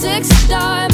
six stars